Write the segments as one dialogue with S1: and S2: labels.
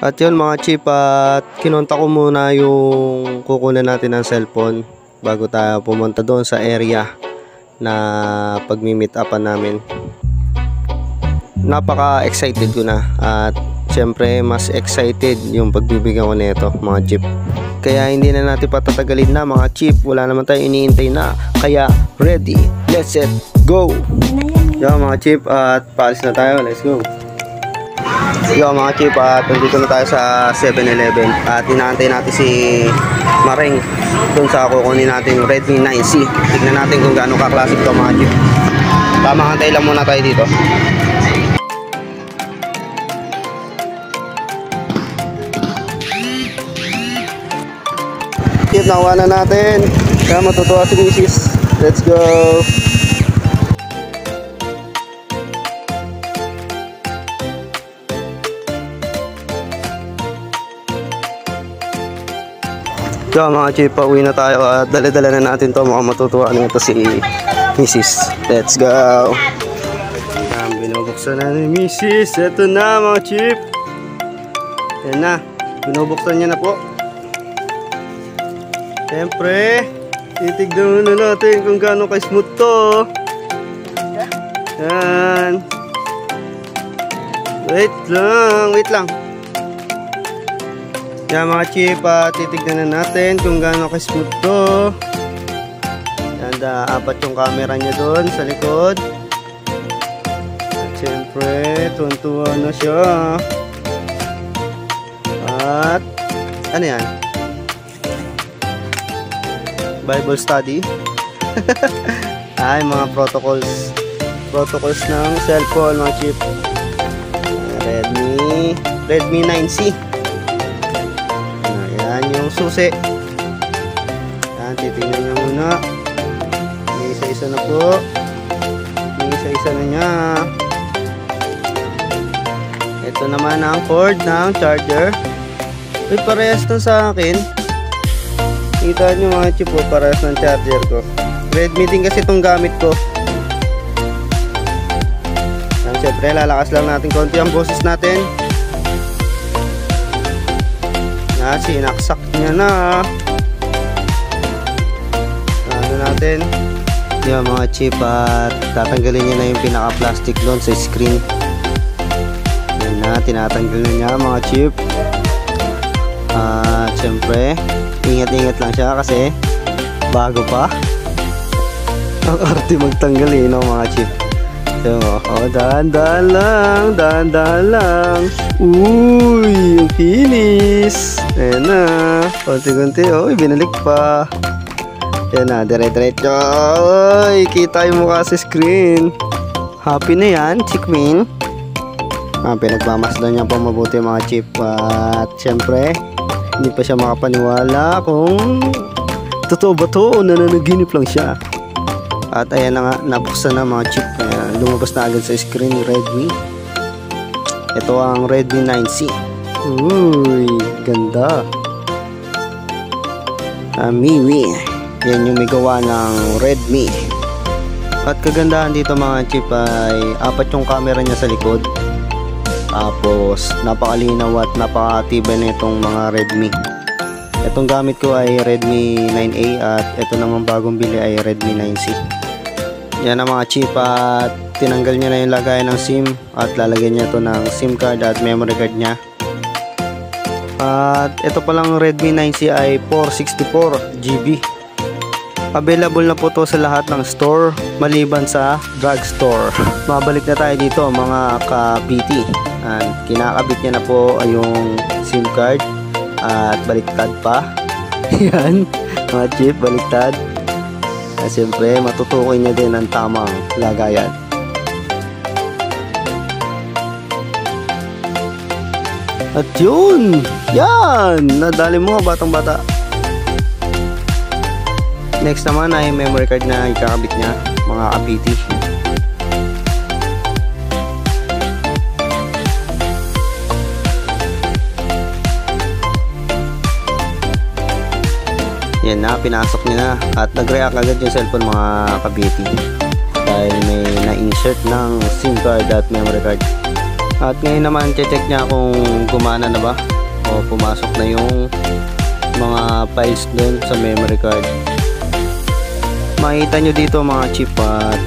S1: At yun mga chip at kinonta ko muna yung kukunan natin ng cellphone bago tayo pumunta doon sa area na pagmi-meet upan namin. Napaka excited ko na at syempre mas excited yung pagbibigyan ko nito mga chip. Kaya hindi na natin patatagalin na mga chip. Wala naman tayo iniintay na. Kaya ready, let's set, go! Yo mga chip at paalis na tayo. Let's go! Yo mga chip at nandito na tayo sa 7-Eleven at inaantay natin si Mareng dun sa kukunin natin Redmi 9C. Tignan natin kung gaano ka-classic to mga chip. Tama antay lang muna tayo dito. Chip, nakuha na natin. Kaya matutuwa si Mrs. Let's go! So mga chip, pauwi na tayo at dala-dala na natin to mukhang matutuwa na ito si Mrs. Let's go! Yan, binubuksan na ni Mrs. Ito na mga chip. Yan na, binubuksan niya na po. Siyempre, titignan na natin kung gaano ka-smooth to. Yan. Wait lang, wait lang. Yan mga chip, uh, titignan na natin kung gaano ka-smooth to. Yan, da, apat yung camera niya doon sa likod. At syempre, tuntua na siya. At, ano yan? Bible study. Ay, mga protocols. Protocols ng cellphone, mga chip. Redmi, Redmi 9C. Ayan yung susi. Ayan, titignan nyo muna. May isa-isa na po. May isa-isa na niya. Ito naman ang cord ng charger. Uy, parehas na sa akin. Kita nyo mga chip po, parehas ng charger ko. Redmi din kasi itong gamit ko. Ayan, syempre, lalakas lang natin konti ang boses natin. Na sinaksak niya na. Ano natin? Yung mga chip at tatanggalin niya na yung pinaka plastic doon sa screen. Yan na tinatanggal na niya mga chip. At syempre ingat ingat lang siya kasi bago pa. Ang arte magtanggal eh no mga chip So, oh, dahan-dahan lang, dahan-dahan lang. Uy, yung kinis. Ayan na. Kunti-kunti, oh, binalik pa. Ayan na, dire-diretso. Uy, kita yung mukha sa screen. Happy na yan, Chickmin. Ah, pinagmamasdan niya pa mabuti mga chip. At syempre, hindi pa siya makapaniwala kung totoo ba to o nananaginip lang siya. At ayan na nga, nabuksan na mga chip. Ayan, lumabas na agad sa screen Redmi. Ito ang Redmi 9C. Uy, ganda. Uh, MIUI. Yan yung may gawa ng Redmi. At kagandahan dito mga chip ay apat yung camera niya sa likod. Tapos napakalinaw at napakatibay na itong mga Redmi. Itong gamit ko ay Redmi 9A at ito namang bagong bili ay Redmi 9C. Yan ang mga chip at tinanggal niya na yung lagay ng SIM at lalagyan niya ito ng SIM card at memory card niya. At ito palang Redmi 9C ay 464 GB. Available na po to sa lahat ng store maliban sa drugstore. Mabalik na tayo dito mga ka-BT. Kinakabit niya na po yung SIM card at baliktad pa. Yan, mga chip baliktad. At siyempre, matutukoy niya din ang tamang lagayan. At yun! Yan! Nadali mo, batang bata. Next naman ay memory card na ikakabit niya, mga kapiti. Yan na, pinasok niya na. At nag-react agad yung cellphone mga kabiti. Dahil may na-insert ng SIM card at memory card. At ngayon naman check niya kung gumana na ba o pumasok na yung mga files doon sa memory card. Makita nyo dito mga chip at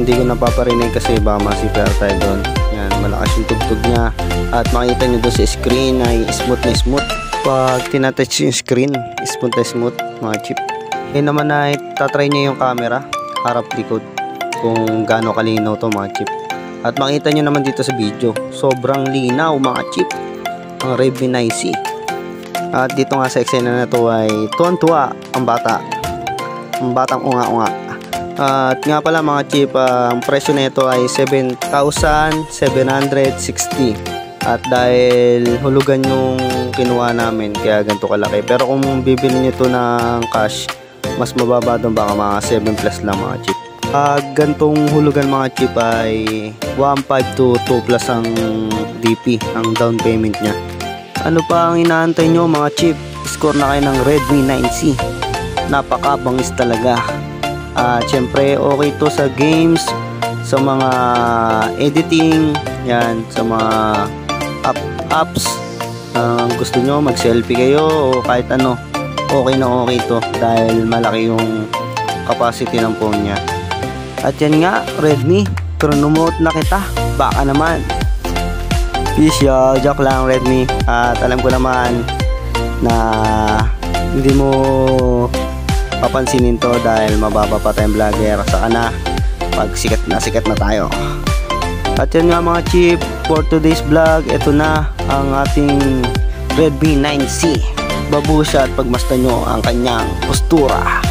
S1: hindi ko napaparinig kasi baka masipir tayo doon. Yan, malakas yung tugtog niya. At makita nyo doon sa screen ay smooth na smooth. Pag tinatouch yung screen, smooth na smooth mga chip. Ngayon naman ay tatry niya yung camera, harap likod kung gaano kalinaw to mga chip. At makita nyo naman dito sa video, sobrang linaw mga chip ang Redmi 9C. At dito nga sa eksena na to ay tuwan-tuwa ang bata. Ang batang unga-unga. At nga pala mga chip, ang presyo nito ay 7,760. At dahil hulugan yung kinuha namin, kaya ganito kalaki. Pero kung bibili nyo to ng cash, mas mababa doon baka mga 7 plus lang mga chip. Uh, gantong hulugan mga chip ay 1.5 to 2 plus ang DP, ang down payment niya. Ano pa ang inaantay nyo mga chip? Score na kayo ng Redmi 9C. Napakabangis talaga. At syempre okay to sa games, sa mga editing, yan, sa mga app, apps. Uh, gusto nyo mag-selfie kayo o kahit ano, okay na okay to dahil malaki yung capacity ng phone niya. At yan nga, Redmi, chronomote na kita. Baka naman. Peace yo, joke lang Redmi. At alam ko naman na hindi mo papansinin to dahil mababa pa tayong vlogger. Saka na, pag sikat na sikat na tayo. At yan nga mga chip, for today's vlog, ito na ang ating Redmi 9C. Babuo siya at pagmastan nyo ang kanyang postura.